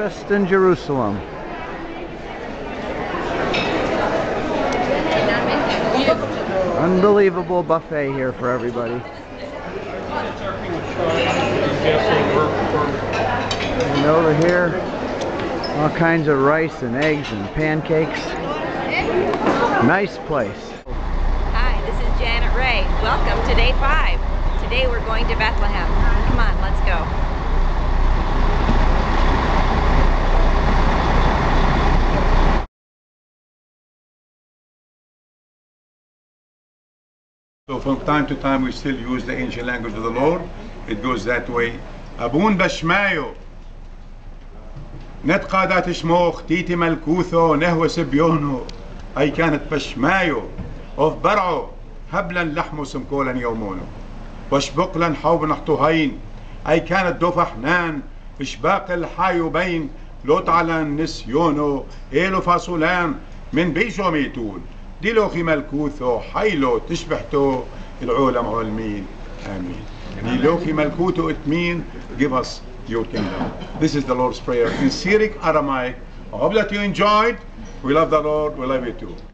breakfast in Jerusalem. Unbelievable buffet here for everybody. And over here, all kinds of rice and eggs and pancakes. Nice place. Hi, this is Janet Ray. Welcome to day five. Today we're going to Bethlehem. Come on, let's go. So from time to time we still use the ancient language of the Lord. It goes that way. أبون بشمايو. نت قادات شموخ تيتي ملكوثو نهو سبيونو. أي كانت بشمايو. أوف برعو. هبلا لحمو سمكولا يومونو. وشبقلا حوب نحطوهين أي كانت دوفا حنان إشباق الحايو بين. لوت على نسيونو. إيلو فاصولان. من بيشو ميتون. ديلوخي ملكوثو حيلو تشبحتو العولم علمين آمين ديلوخي ملكوتو اتمين give us your kingdom this is the Lord's prayer in Syriac Aramaic I hope that you enjoyed we love the Lord we love you too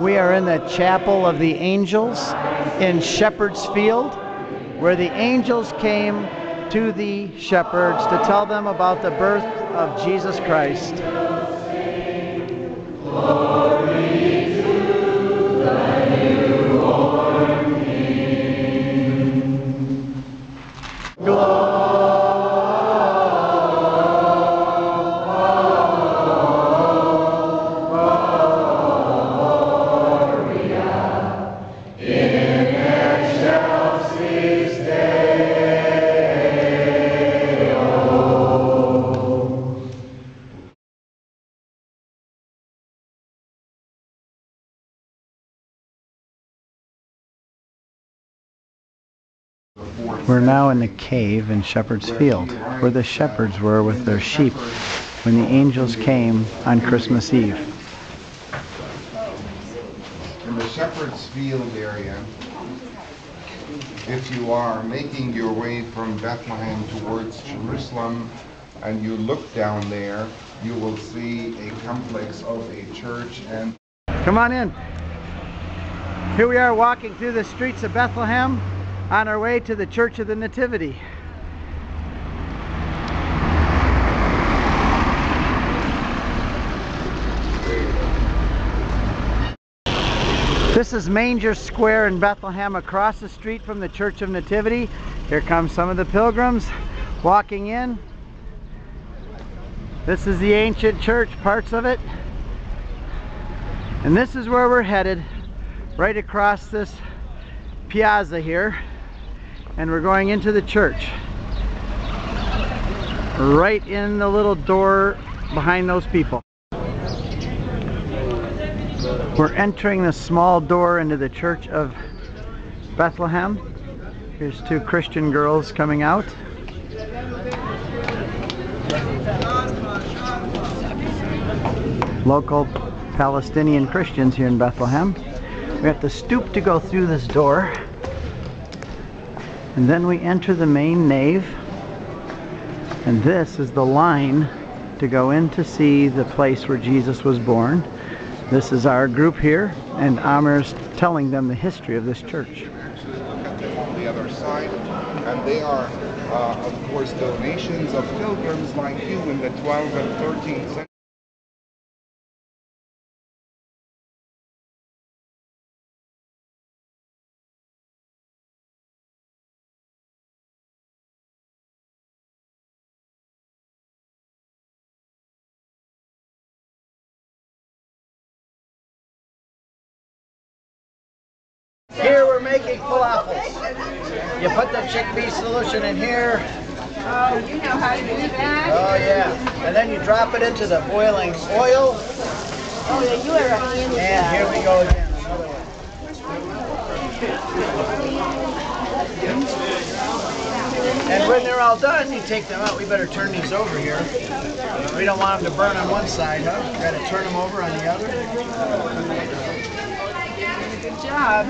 We are in the Chapel of the Angels in Shepherd's Field, where the angels came to the shepherds to tell them about the birth of Jesus Christ. We're now in the cave in Shepherd's Field, where the shepherds were with their sheep when the angels came on Christmas Eve. in the Shepherd's Field area, if you are making your way from Bethlehem towards Jerusalem and you look down there, you will see a complex of a church and Come on in. Here we are walking through the streets of Bethlehem on our way to the Church of the Nativity. This is Manger Square in Bethlehem across the street from the Church of Nativity. Here come some of the pilgrims walking in. This is the ancient church, parts of it. And this is where we're headed, right across this piazza here. And we're going into the church. Right in the little door behind those people. We're entering the small door into the church of Bethlehem. Here's two Christian girls coming out. Local Palestinian Christians here in Bethlehem. We have to stoop to go through this door. And then we enter the main nave. And this is the line to go in to see the place where Jesus was born. This is our group here, and Amir's telling them the history of this church. the other side. And they are, uh, of course, donations of pilgrims like you in the 12th and 13th century. Here we're making falafels. You put the chickpea solution in here, Oh, you know how to do that? Oh yeah. And then you drop it into the boiling oil. Oh, yeah, you are a hand And here we go again. Another one. And when they're all done, you take them out. We better turn these over here. We don't want them to burn on one side, huh? We gotta turn them over on the other. Job.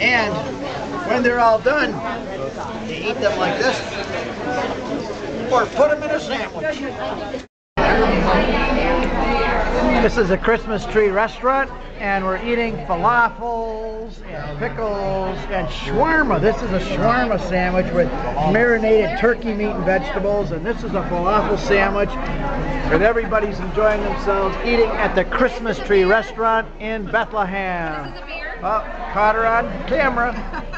And when they're all done, you eat them like this, or put them in a sandwich. This is a Christmas tree restaurant, and we're eating falafels and pickles and shawarma. This is a shawarma sandwich with marinated turkey meat and vegetables, and this is a falafel sandwich. And everybody's enjoying themselves eating at the Christmas tree restaurant in Bethlehem. Oh, caught her on camera.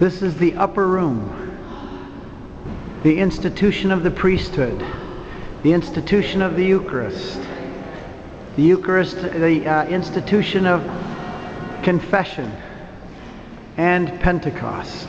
This is the upper room, the institution of the priesthood, the institution of the Eucharist, the Eucharist, the uh, institution of confession and Pentecost.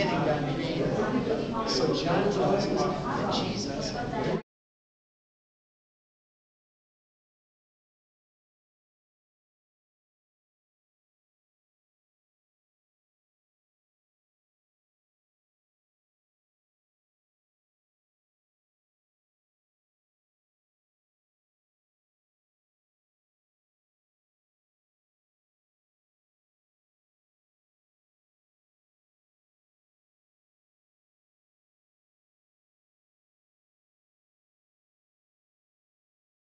Beginning, God created. So John tells us that Jesus